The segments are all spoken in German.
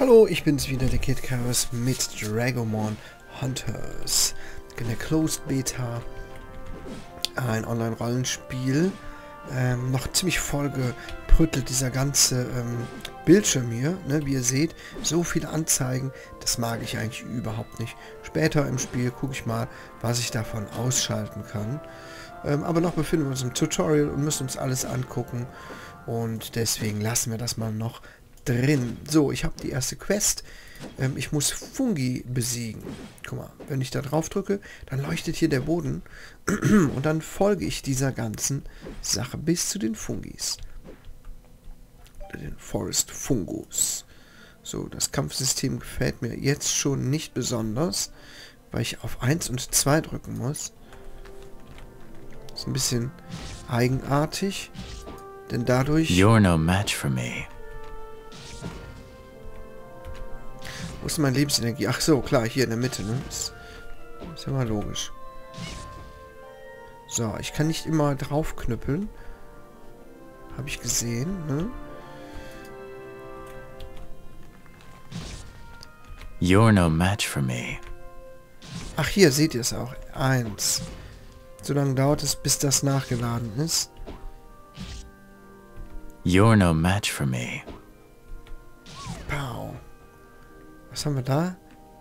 Hallo, ich bin's wieder, der Kid Chaos mit Dragomon Hunters. In der Closed Beta. Ein Online-Rollenspiel. Ähm, noch ziemlich voll geprüttelt dieser ganze ähm, Bildschirm hier, ne, wie ihr seht. So viele Anzeigen, das mag ich eigentlich überhaupt nicht. Später im Spiel gucke ich mal, was ich davon ausschalten kann. Ähm, aber noch befinden wir uns im Tutorial und müssen uns alles angucken. Und deswegen lassen wir das mal noch drin. So, ich habe die erste Quest. Ähm, ich muss Fungi besiegen. Guck mal, wenn ich da drauf drücke, dann leuchtet hier der Boden. Und dann folge ich dieser ganzen Sache bis zu den Fungis. Den Forest Fungus. So, das Kampfsystem gefällt mir jetzt schon nicht besonders, weil ich auf 1 und 2 drücken muss. Ist ein bisschen eigenartig, denn dadurch... You're no match for me. Wo ist meine Lebensenergie? Ach so, klar, hier in der Mitte, ne? Ist, ist ja mal logisch. So, ich kann nicht immer draufknüppeln. Habe ich gesehen, ne? You're no match for me. Ach, hier seht ihr es auch. Eins. So lange dauert es, bis das nachgeladen ist. You're no match for me. Was haben wir da?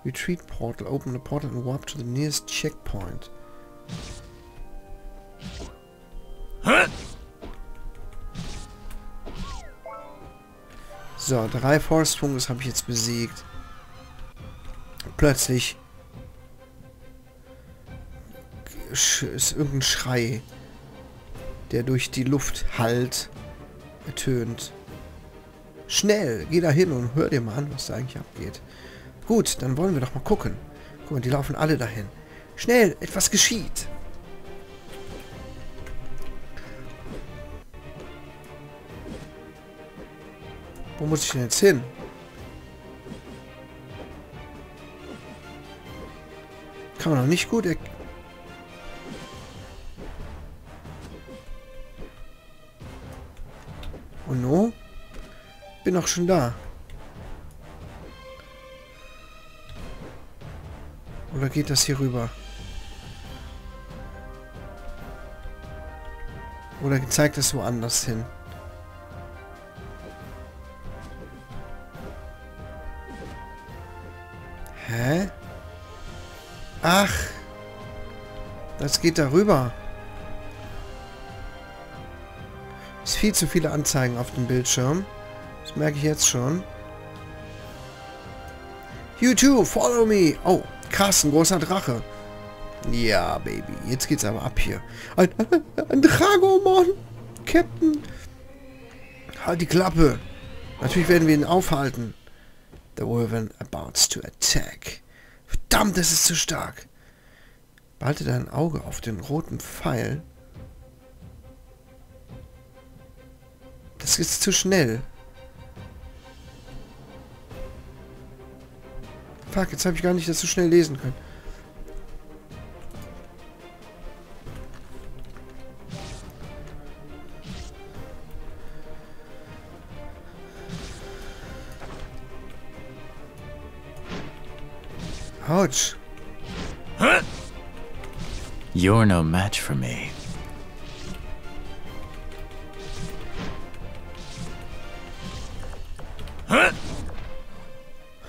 Retreat Portal. Open the portal and warp to the nearest checkpoint. So, drei Forest Fungus habe ich jetzt besiegt. Plötzlich ist irgendein Schrei, der durch die Luft hallt, ertönt. Schnell, geh da hin und hör dir mal an, was da eigentlich abgeht. Gut, dann wollen wir doch mal gucken. Guck mal, die laufen alle dahin. Schnell, etwas geschieht. Wo muss ich denn jetzt hin? Kann man noch nicht gut er Und no? Bin auch schon da. Oder geht das hier rüber? Oder zeigt es woanders hin? Hä? Ach. Das geht darüber. Ist viel zu viele Anzeigen auf dem Bildschirm. Das merke ich jetzt schon. You too, follow me. Oh, krass, ein großer Drache. Ja, Baby. Jetzt geht's aber ab hier. Ein, ein Dragomon. Captain. Halt die Klappe. Natürlich werden wir ihn aufhalten. The Wyvern about to attack. Verdammt, das ist zu stark. Behalte dein Auge auf den roten Pfeil. Das ist zu schnell. Fuck, jetzt habe ich gar nicht das so schnell lesen können. Autsch. You're no match for me.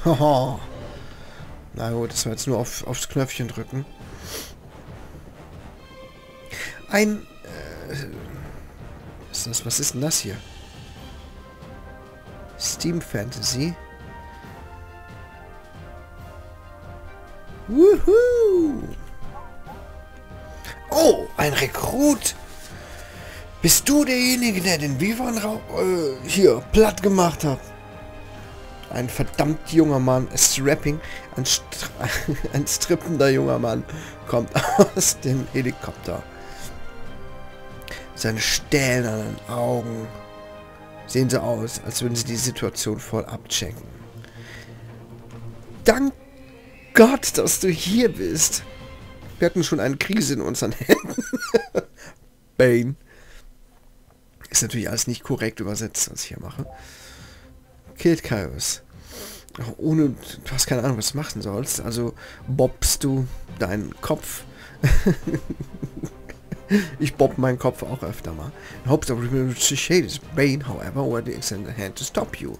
Haha. Na gut, das war jetzt nur auf, aufs Knöpfchen drücken. Ein... Äh, ist das, was ist denn das hier? Steam Fantasy. Wuhu! Oh, ein Rekrut! Bist du derjenige, der den Vivan äh, hier platt gemacht hat? Ein verdammt junger Mann, strapping, ein, St ein strippender junger Mann kommt aus dem Helikopter. Seine stählernen Augen sehen so aus, als würden sie die Situation voll abchecken. Dank Gott, dass du hier bist. Wir hatten schon eine Krise in unseren Händen. Bane. Ist natürlich alles nicht korrekt übersetzt, was ich hier mache. Killed Kairos. ohne, du hast keine Ahnung, was du machen sollst. Also bobst du deinen Kopf. ich bob meinen Kopf auch öfter mal. In hopes of removing Shadow's Bane, however, already extended a hand to stop you.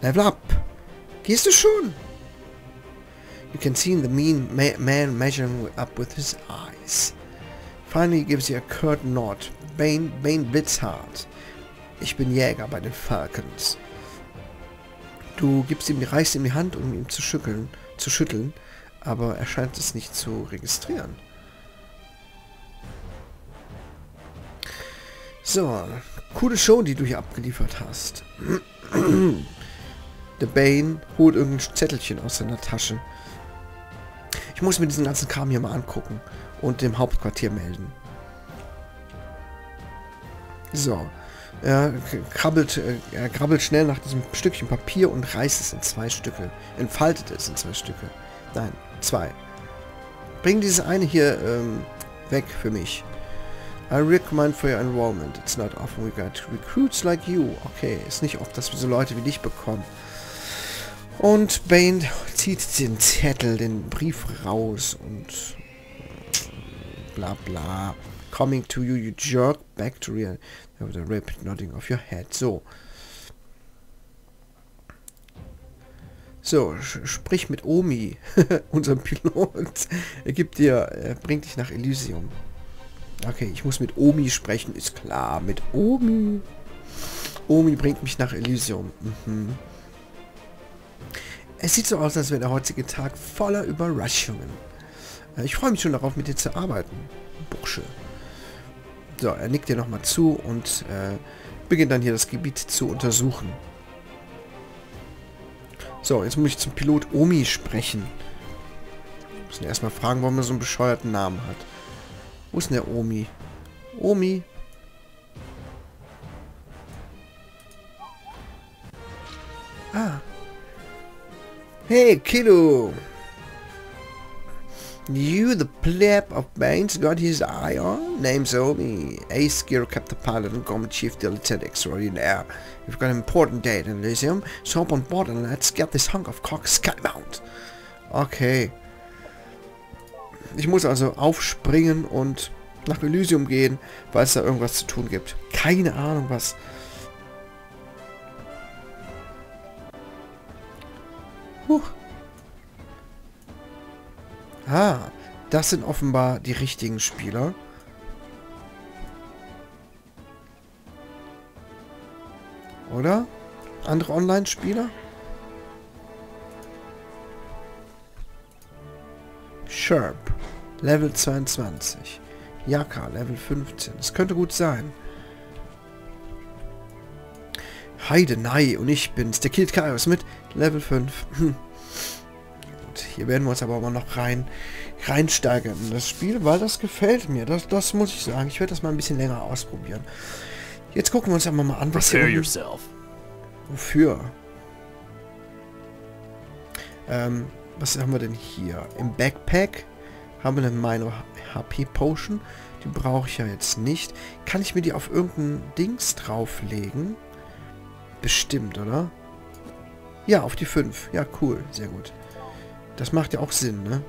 Level up! Gehst du schon? You can see the mean ma man measuring up with his eyes. Finally gives you a curt nod. Bane, Bane Blitzhard. Ich bin Jäger bei den Falcons. Du gibst ihm, reichst ihm die Hand, um ihn zu schütteln, zu schütteln, aber er scheint es nicht zu registrieren. So, coole Show, die du hier abgeliefert hast. Der Bane holt irgendein Zettelchen aus seiner Tasche. Ich muss mir diesen ganzen Kram hier mal angucken und dem Hauptquartier melden. So. Er krabbelt, äh, er krabbelt schnell nach diesem Stückchen Papier und reißt es in zwei Stücke. Entfaltet es in zwei Stücke. Nein, zwei. Bring dieses eine hier ähm, weg für mich. I recommend for your enrollment. It's not often we got recruits like you. Okay, ist nicht oft, dass wir so Leute wie dich bekommen. Und Bane zieht den Zettel, den Brief raus und bla bla. Coming to you, you jerk back to real. With a rapid nodding of your head. So. So, sprich mit Omi, unserem Pilot. Er gibt dir, er bringt dich nach Elysium. Okay, ich muss mit Omi sprechen, ist klar. Mit Omi. Omi bringt mich nach Elysium. Mhm. Es sieht so aus, als wäre der heutige Tag voller Überraschungen. Äh, ich freue mich schon darauf, mit dir zu arbeiten. Bursche. So, er nickt dir nochmal zu und äh, beginnt dann hier das Gebiet zu untersuchen. So, jetzt muss ich zum Pilot Omi sprechen. Müssen erstmal fragen, warum er so einen bescheuerten Namen hat. Wo ist denn der Omi? Omi? Ah. Hey, Kiddo! You, the pleb of Baines, got his eye on? Name's Omi. Ace Gear Captain Pilot and Common Chief Dilettant Extraordinaire. We've got an important date in Elysium, so hop on board and let's get this hunk of cock skybound. Okay. Ich muss also aufspringen und nach Elysium gehen, weil es da irgendwas zu tun gibt. Keine Ahnung was. Huch. Ah, das sind offenbar die richtigen Spieler. Oder? Andere Online-Spieler? Sherp, Level 22. Yaka, Level 15. Das könnte gut sein. Heidenei, und ich bin's, der Kid Chaos mit Level 5. Hier werden wir uns aber mal noch rein reinsteigern in das Spiel, weil das gefällt mir. Das, das muss ich sagen. Ich werde das mal ein bisschen länger ausprobieren. Jetzt gucken wir uns aber mal an, was Prepare hier... yourself. Wofür? Ähm, was haben wir denn hier? Im Backpack haben wir eine Minor HP Potion. Die brauche ich ja jetzt nicht. Kann ich mir die auf irgendein Dings drauflegen? Bestimmt, oder? Ja, auf die 5. Ja, cool. Sehr gut. Das macht ja auch Sinn, ne?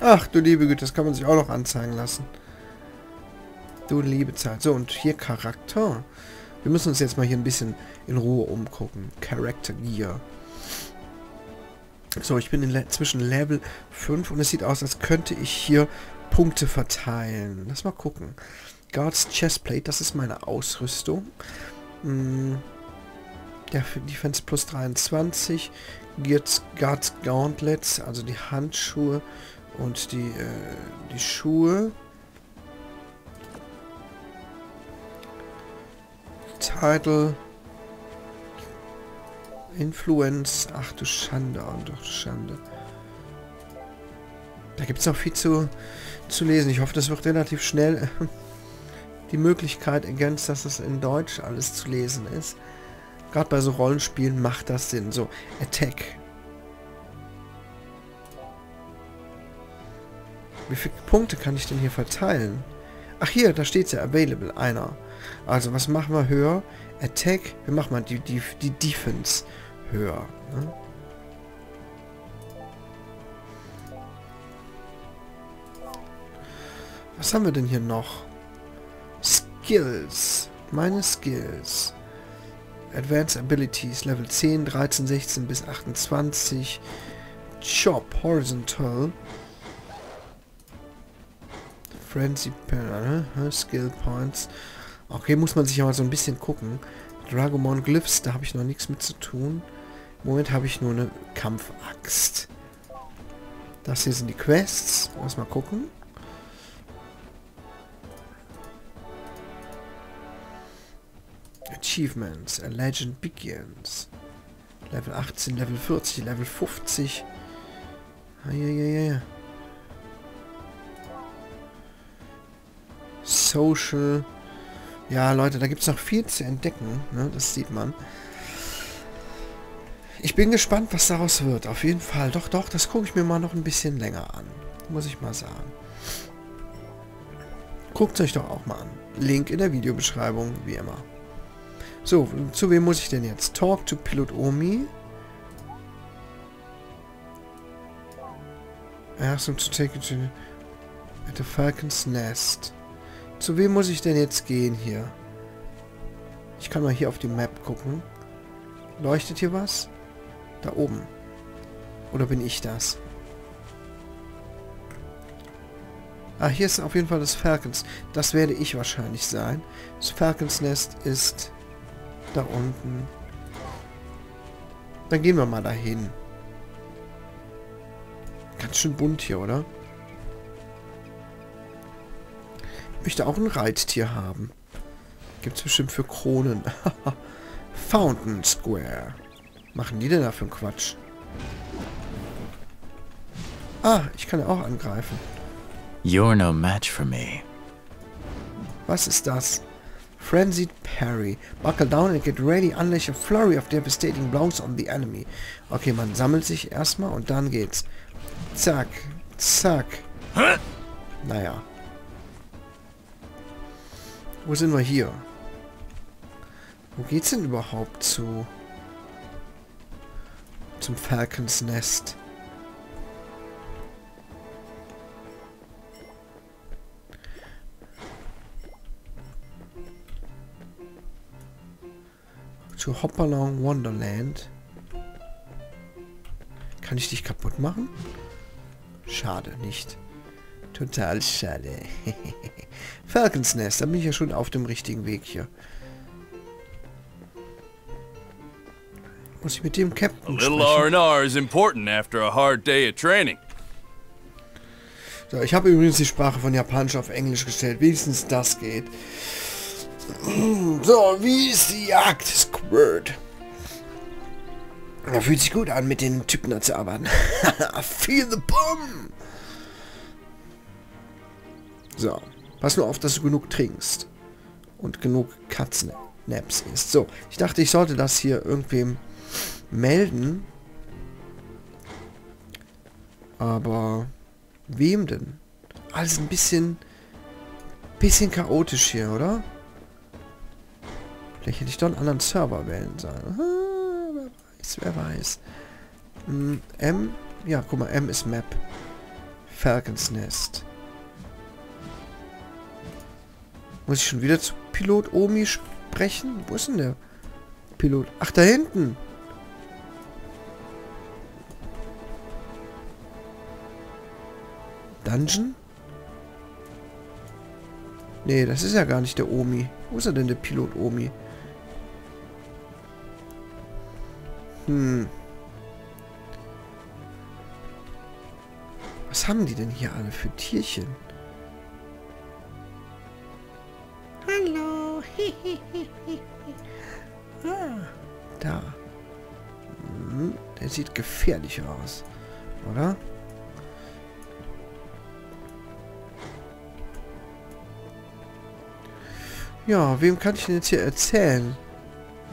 Ach, du liebe Güte, das kann man sich auch noch anzeigen lassen. Du liebe Zeit. So, und hier Charakter. Wir müssen uns jetzt mal hier ein bisschen in Ruhe umgucken. Character Gear. So, ich bin in Le zwischen Level 5 und es sieht aus, als könnte ich hier Punkte verteilen. Lass mal gucken. Guards Chestplate, das ist meine Ausrüstung. Hm. Für Defense plus 23. Guards, Guards Gauntlets, also die Handschuhe und die, äh, die Schuhe. Title. Influence. Ach du Schande, oh du Schande. Da gibt es noch viel zu, zu lesen. Ich hoffe, das wird relativ schnell die Möglichkeit ergänzt, dass es in Deutsch alles zu lesen ist. Gerade bei so Rollenspielen macht das Sinn. So, Attack. Wie viele Punkte kann ich denn hier verteilen? Ach hier, da steht ja available, einer. Also was machen wir höher? Attack, wir machen mal die, die, die Defense höher. Ne? Was haben wir denn hier noch? Skills. Meine Skills. Advanced Abilities, Level 10, 13, 16 bis 28. Chop, Horizontal. Frenzy, uh, Skill Points. Okay, muss man sich aber so ein bisschen gucken. Dragomon Glyphs, da habe ich noch nichts mit zu tun. Im Moment habe ich nur eine Kampfaxt. Das hier sind die Quests. Lass mal gucken. Achievements. A Legend Begins. Level 18, Level 40, Level 50. Eieiei. Social. Ja, Leute, da gibt es noch viel zu entdecken. Ne? Das sieht man. Ich bin gespannt, was daraus wird. Auf jeden Fall. Doch, doch, das gucke ich mir mal noch ein bisschen länger an. Muss ich mal sagen. Guckt euch doch auch mal an. Link in der Videobeschreibung, wie immer. So, zu wem muss ich denn jetzt? Talk to Pilot Omi. Ask him to take you to at the Falcon's Nest. Zu wem muss ich denn jetzt gehen hier? Ich kann mal hier auf die Map gucken. Leuchtet hier was? Da oben. Oder bin ich das? Ah, hier ist auf jeden Fall das Falcons. Das werde ich wahrscheinlich sein. Das Falcons Nest ist da unten. Dann gehen wir mal dahin. Ganz schön bunt hier, oder? Ich möchte auch ein Reittier haben. Gibt es bestimmt für Kronen. Fountain Square. Machen die denn da für einen Quatsch? Ah, ich kann ja auch angreifen. You're no match for me. Was ist das? Frenzied Parry. Buckle down and get ready. Unleash a flurry of devastating blows on the enemy. Okay, man sammelt sich erstmal und dann geht's. Zack. Zack. Naja. Wo sind wir hier? Wo geht's denn überhaupt zu? Zum Falcons Nest. Zu Hopalong Wonderland. Kann ich dich kaputt machen? Schade, nicht. Total schade. Falcons Nest, da bin ich ja schon auf dem richtigen Weg hier. Muss ich mit dem Captain A little R&R is important after a hard day of training. So, ich habe übrigens die Sprache von Japanisch auf Englisch gestellt. Wenigstens das geht. So, wie ist die Jagd? Squirt. Er fühlt sich gut an, mit den Typen zu arbeiten. Feel the bomb! So, pass nur auf, dass du genug trinkst. Und genug Katzennaps isst. So, ich dachte, ich sollte das hier irgendwem melden. Aber wem denn? Alles ein bisschen bisschen chaotisch hier, oder? Vielleicht hätte ich doch einen anderen Server wählen sollen. Ah, wer weiß, wer weiß. Hm, M? Ja, guck mal, M ist Map. Falcons Nest. Muss ich schon wieder zu Pilot Omi sprechen? Wo ist denn der Pilot? Ach, da hinten. Dungeon? Nee, das ist ja gar nicht der Omi. Wo ist er denn, der Pilot Omi? Hm. Was haben die denn hier alle für Tierchen? Hallo. ah, da. Hm, der sieht gefährlich aus. Oder? Ja, wem kann ich denn jetzt hier erzählen,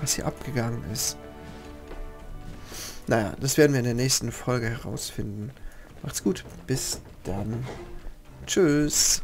was hier abgegangen ist? Naja, das werden wir in der nächsten Folge herausfinden. Macht's gut. Bis dann. Tschüss.